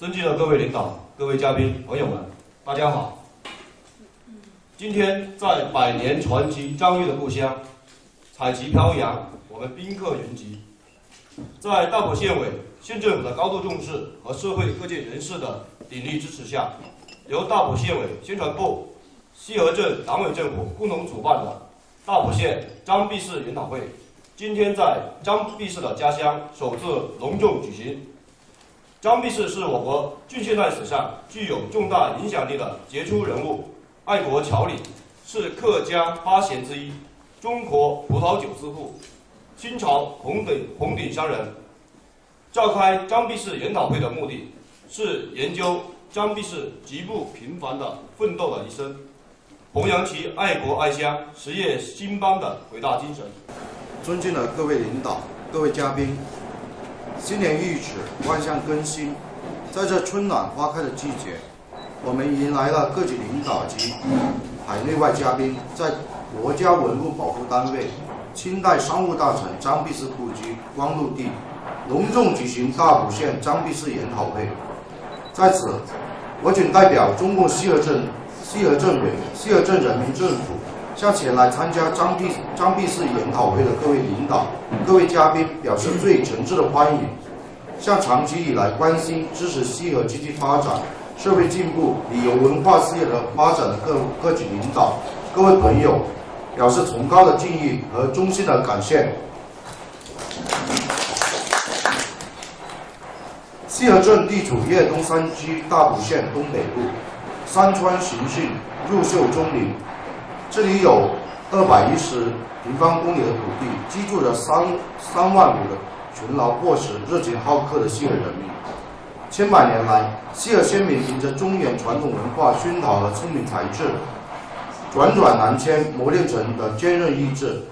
尊敬的各位领导、各位嘉宾、朋友们，大家好。今天在百年传奇张裕的故乡，彩旗飘扬，我们宾客云集。在大埔县委、县政府的高度重视和社会各界人士的鼎力支持下，由大埔县委宣传部、西河镇党委政府共同主办的大埔县张弼士研讨会，今天在张弼士的家乡首次隆重举行。张弼士是我国近现代史上具有重大影响力的杰出人物，爱国侨领，是客家八贤之一，中国葡萄酒之父，清朝红顶红顶商人。召开张弼士研讨会的目的，是研究张弼士极不平凡的奋斗的一生，弘扬其爱国爱乡、实业兴邦的伟大精神。尊敬的各位领导、各位嘉宾。新年伊始，万象更新。在这春暖花开的季节，我们迎来了各级领导及海内外嘉宾，在国家文物保护单位、清代商务大臣张弼士故居光禄地，隆重举行大埔县张弼士研讨会。在此，我谨代表中共西河镇西河镇委、西河镇人民政府。向前来参加张弼张弼士研讨会的各位领导、各位嘉宾表示最诚挚的欢迎。向长期以来关心、支持西河经济发展、社会进步、旅游文化事业的发展的各各级领导、各位朋友，表示崇高的敬意和衷心的感谢。西河镇地处粤东山区大埔县东北部，山川雄峻，入秀中岭。这里有二百一十平方公里的土地，居住着三三万五的勤劳朴实、热情好客的西河人民。千百年来，西河先民凭着中原传统文化熏陶和聪明才智，转转南迁，磨练成的坚韧意志，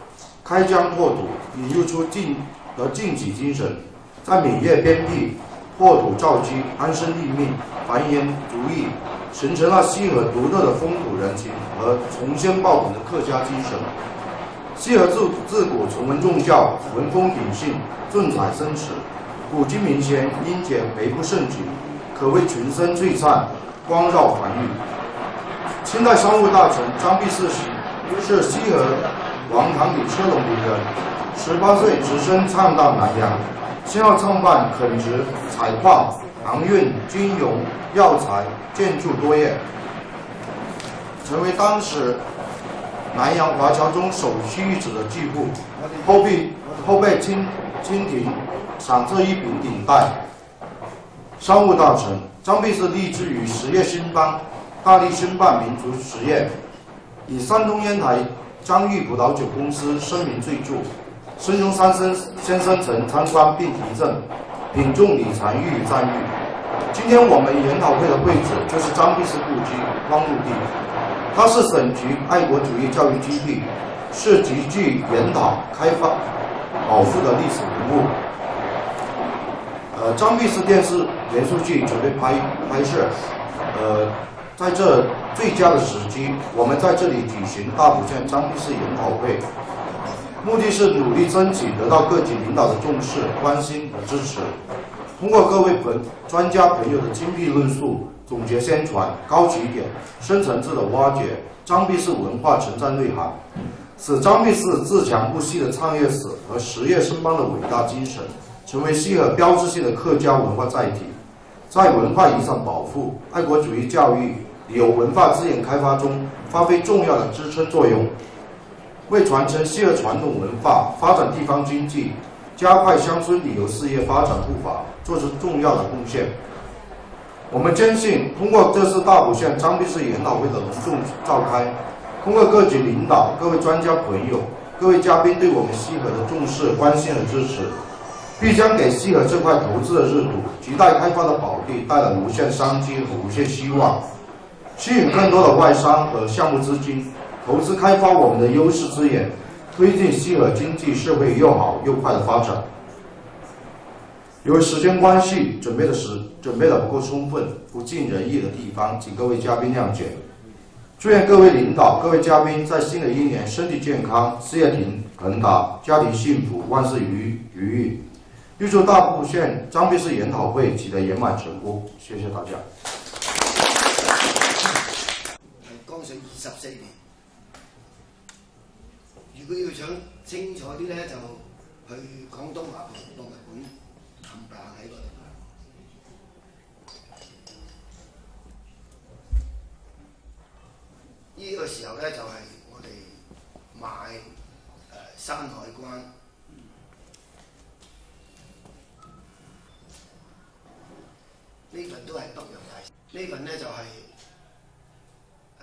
开疆拓土，引入出进和进取精神，在闽粤边地破土造基，安身立命，繁衍足义。形成了西河独特的风土人情和崇先报国的客家精神。西河自自古崇文重教，文风鼎盛，俊才生齿，古今名贤英杰辈不胜举，可谓群生璀璨，光耀繁育。清代商务大臣张弼士是西河王堂里车龙门人，十八岁只身唱到南洋，先后创办垦殖、采矿。航运、金融、药材、建筑多业，成为当时南洋华侨中首屈一指的巨富。后被后被清清廷赏赐一柄顶戴。商务大臣张弼士立志于实业兴邦，大力兴办民族实业，以山东烟台张裕葡萄酒公司声名最著。孙中山先先生曾参观并提赠。品重礼残誉赞誉。今天我们研讨会的会址就是张弼士故居光禄地，它是省局爱国主义教育基地，是极具研讨、开发、保护的历史文物。呃，张弼士电视连续剧准备拍拍摄，呃，在这最佳的时机，我们在这里举行大埔县张弼士研讨会。目的是努力争取得到各级领导的重视、关心和支持。通过各位朋专家朋友的精辟论述、总结宣传、高起点、深层次的挖掘张弼士文化存在内涵，使张弼士自强不息的创业史和实业兴邦的伟大精神，成为西河标志性的客家文化载体，在文化遗产保护、爱国主义教育、旅游文化资源开发中发挥重要的支撑作用。为传承西河传统文化、发展地方经济、加快乡村旅游事业发展步伐做出重要的贡献。我们坚信，通过这次大埔县张弼士研讨会的隆重召开，通过各级领导、各位专家朋友、各位嘉宾对我们西河的重视、关心和支持，必将给西河这块投资的热土、亟待开发的宝地带来无限商机和无限希望，吸引更多的外商和项目资金。投资开发我们的优势资源，推进西尔经济社会又好又快的发展。由于时间关系，准备的时准备的不够充分，不尽人意的地方，请各位嘉宾谅解。祝愿各位领导、各位嘉宾在新的一年身体健康，事业挺恒达，家庭幸福，万事如如意。预祝大埔县张碧市研讨会取得圆满成功。谢谢大家。江水二十四年，如果要想清楚啲咧，就去廣東華博物館冚唪唥喺嗰度。呢個時候咧，就係、我哋買誒、山海關。呢份都係北洋大，呢份呢就係、誒、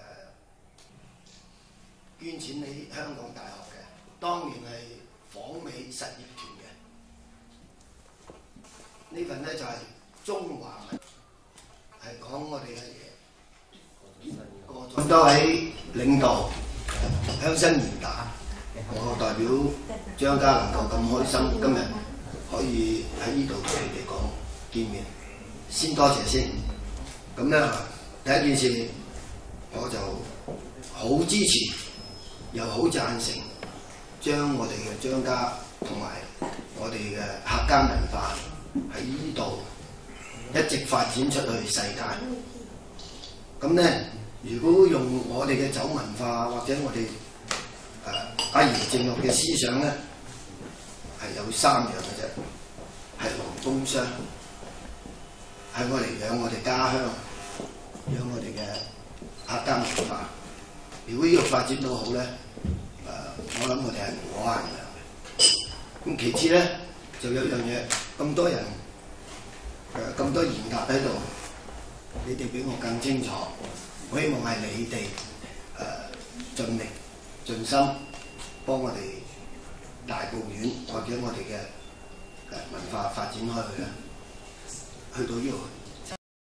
捐錢俾香港大學，當年係訪美實業團嘅。呢份呢就係、中華文，係講我哋嘅嘢。咁多位領導鄉紳賢達，我代表張家能夠咁開心，今日可以喺呢度同你哋講見面。先多謝先。咁咧，第一件事我就好支持，又好贊成，將我哋嘅張家同埋我哋嘅客家文化喺呢度一直發展出去世界。咁咧，如果用我哋嘅酒文化或者我哋誒、阿爺正落嘅思想咧，係有三樣嘅啫，係勞工商。係我嚟養我哋家鄉，養我哋嘅客家文化。如果呢個發展到好咧，我諗我哋係唔可限量嘅。咁其次咧，就有一樣嘢，咁多人誒咁、多研達喺度，你哋比我更清楚。我希望係你哋誒、盡力盡心幫我哋大埔縣或者我哋嘅誒文化發展開去啦。去到呢度